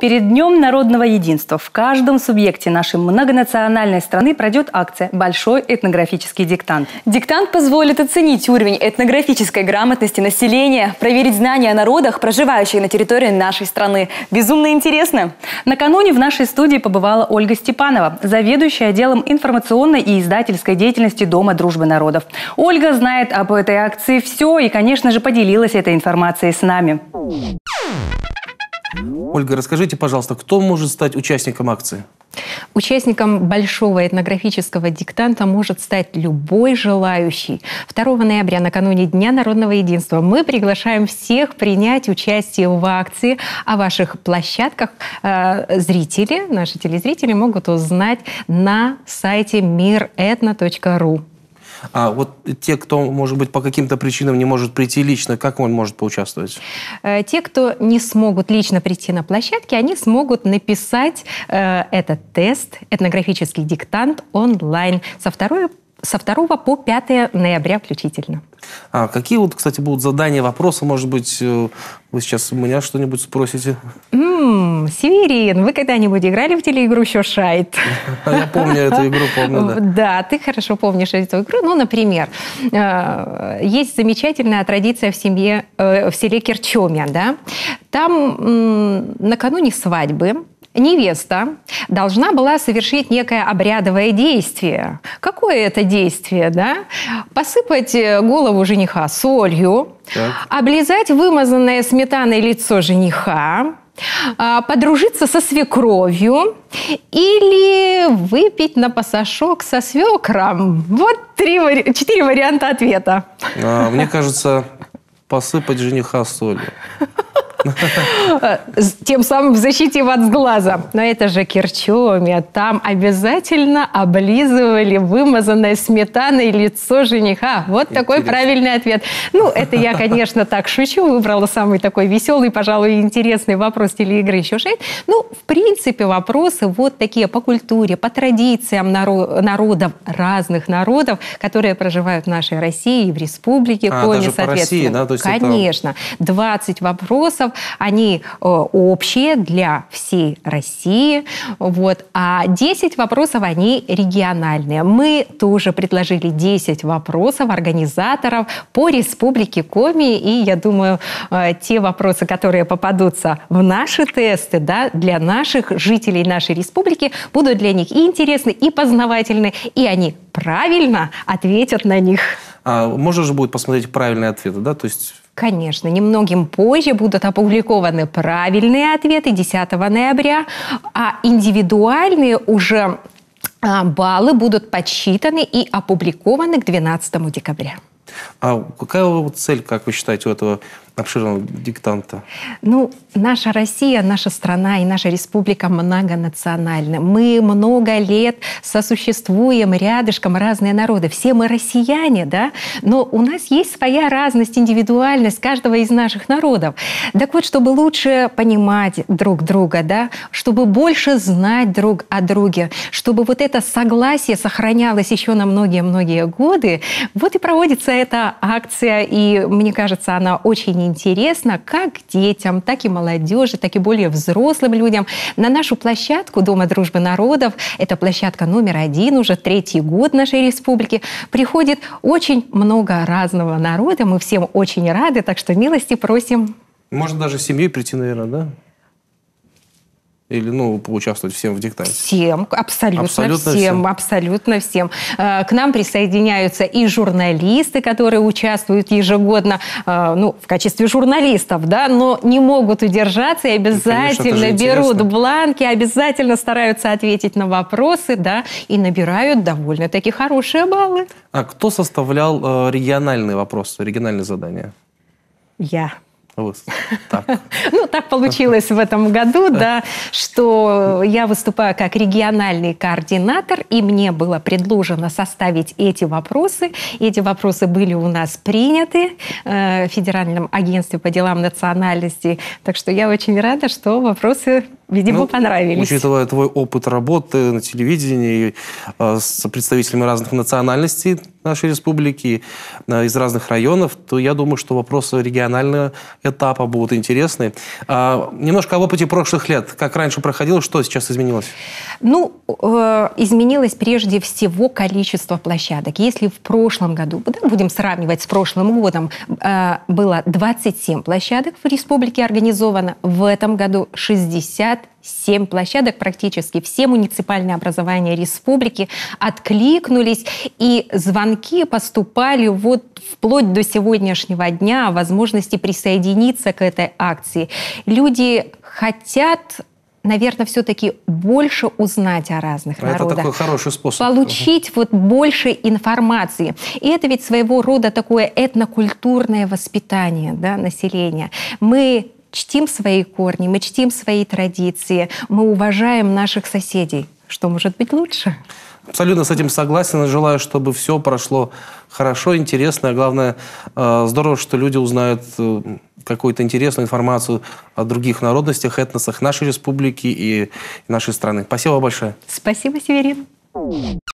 Перед Днем народного единства в каждом субъекте нашей многонациональной страны пройдет акция «Большой этнографический диктант». Диктант позволит оценить уровень этнографической грамотности населения, проверить знания о народах, проживающих на территории нашей страны. Безумно интересно! Накануне в нашей студии побывала Ольга Степанова, заведующая отделом информационной и издательской деятельности Дома дружбы народов. Ольга знает об этой акции все и, конечно же, поделилась этой информацией с нами. Ольга, расскажите, пожалуйста, кто может стать участником акции? Участником большого этнографического диктанта может стать любой желающий. 2 ноября, накануне Дня народного единства, мы приглашаем всех принять участие в акции. О ваших площадках э, зрители, наши телезрители могут узнать на сайте миретно.ру. А вот те, кто, может быть, по каким-то причинам не может прийти лично, как он может поучаствовать? Э, те, кто не смогут лично прийти на площадке, они смогут написать э, этот тест, этнографический диктант онлайн со, второй, со 2 по 5 ноября включительно. А какие вот, кстати, будут задания, вопросы? Может быть, э, вы сейчас у меня что-нибудь спросите? М-м, Северин, вы когда-нибудь играли в телеигру «Шошайт»? Я помню эту игру, помню, да. Да, ты хорошо помнишь эту игру. Ну, например, э, есть замечательная традиция в семье, э, в селе Керчоме, да? Там накануне свадьбы невеста должна была совершить некое обрядовое действие. Какое это действие, да? Посыпать э, голову жениха солью, так. облизать вымазанное сметаной лицо жениха, а, подружиться со свекровью или выпить на пасашок со свекром. Вот три, четыре варианта ответа. А, мне кажется, посыпать жениха солью. Тем самым защитив от сглаза. Но это же Керчоме. Там обязательно облизывали вымазанное сметаной лицо жениха. Вот Интересно. такой правильный ответ. Ну, это я, конечно, так шучу. Выбрала самый такой веселый, пожалуй, интересный вопрос телеигры еще шесть. Ну, в принципе, вопросы вот такие по культуре, по традициям народов, разных народов, которые проживают в нашей России и в республике а, Коми, соответственно. России, да? То есть Конечно. Это... 20 вопросов они э, общие для всей России, вот, а 10 вопросов, они региональные. Мы тоже предложили 10 вопросов организаторов по Республике Коми, и я думаю, э, те вопросы, которые попадутся в наши тесты, да, для наших жителей нашей республики, будут для них и интересны, и познавательны, и они правильно ответят на них. А можно же будет посмотреть правильные ответы, да? То есть Конечно, немногим позже будут опубликованы правильные ответы 10 ноября, а индивидуальные уже а, баллы будут подсчитаны и опубликованы к 12 декабря. А какая цель, как вы считаете, у этого обширного диктанта? Ну, наша Россия, наша страна и наша республика многонациональна. Мы много лет сосуществуем рядышком разные народы. Все мы россияне, да? Но у нас есть своя разность, индивидуальность каждого из наших народов. Так вот, чтобы лучше понимать друг друга, да? Чтобы больше знать друг о друге, чтобы вот это согласие сохранялось еще на многие-многие годы, вот и проводится эта акция, и мне кажется, она очень интересно как детям, так и молодежи, так и более взрослым людям. На нашу площадку Дома дружбы народов, это площадка номер один, уже третий год нашей республики, приходит очень много разного народа. Мы всем очень рады, так что милости просим. Можно даже с семьей прийти, наверное, да? Или, ну, поучаствовать всем в диктанте? Всем, абсолютно, абсолютно всем, всем, абсолютно всем. Э, к нам присоединяются и журналисты, которые участвуют ежегодно, э, ну, в качестве журналистов, да, но не могут удержаться и обязательно ну, конечно, берут бланки, обязательно стараются ответить на вопросы, да, и набирают довольно-таки хорошие баллы. А кто составлял э, региональные вопросы, региональные задания? Я. Так. Ну, так получилось в этом году, да, что я выступаю как региональный координатор, и мне было предложено составить эти вопросы. Эти вопросы были у нас приняты э, в Федеральном агентстве по делам национальности. Так что я очень рада, что вопросы Видимо, ну, понравились. Учитывая твой опыт работы на телевидении э, с представителями разных национальностей нашей республики, э, из разных районов, то я думаю, что вопросы регионального этапа будут интересны. А, немножко об опыте прошлых лет. Как раньше проходило, что сейчас изменилось? Ну, э, изменилось прежде всего количество площадок. Если в прошлом году, да, будем сравнивать с прошлым годом, было 27 площадок в республике организовано, в этом году 60 семь площадок практически, все муниципальные образования республики откликнулись, и звонки поступали вот вплоть до сегодняшнего дня о возможности присоединиться к этой акции. Люди хотят наверное, все-таки больше узнать о разных это народах. Это такой хороший способ. Получить вот больше информации. И это ведь своего рода такое этнокультурное воспитание да, населения. Мы чтим свои корни, мы чтим свои традиции, мы уважаем наших соседей. Что может быть лучше? Абсолютно с этим согласен. Желаю, чтобы все прошло хорошо, интересно. А главное, э, здорово, что люди узнают э, какую-то интересную информацию о других народностях, этносах нашей республики и нашей страны. Спасибо большое. Спасибо, Северин.